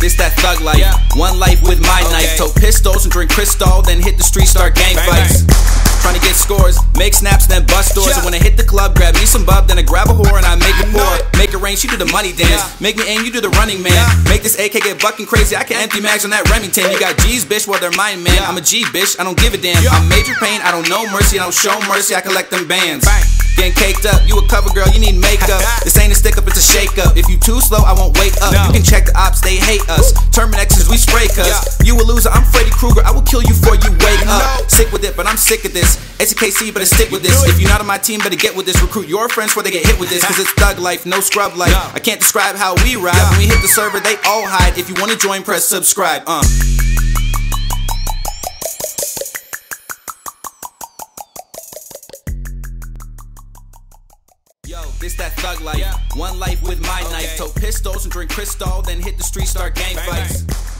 this that thug life. Yeah. One life with my Okay. knife. Tote pistols and drink crystal, then hit the street, start gang Bang, fights. Trying to get scores, make snaps, then bust doors. Yeah. And when I hit the club, grab me some bub, then I grab a whore and I make it pour. Make it rain, she do the money dance. Yeah. Make me aim, you do the running man. Yeah. Make this AK get bucking crazy. I can empty mags on that Remington. You got G's, bitch, well they're mine, man. I'm a G, bitch. I don't give a damn. I'm major pain. I don't know mercy. I don't show mercy. I collect them bands. Bang. Getting caked up, you a cover girl, you need makeup. this ain't a stick up, it's a shake up. If you too slow, I won't wake up. No. You can check the ops, they hate us. Terminexes, we spray cuz. Yeah. You a loser, I'm Freddy Krueger, I will kill you before you wake No. up. Sick with it, but I'm sick of this. SKC, better stick with this. If you're not on my team, better get with this. Recruit your friends before they get hit with this. Cause it's thug life, no scrub life. Yeah. I can't describe how we ride. When we hit the server, they all hide. If you wanna join, press subscribe. Uh. Yo, this that thug life. Yeah. One life with my Okay. knife. Tote pistols and drink crystal, then hit the street, start gang Bang, fights. bang.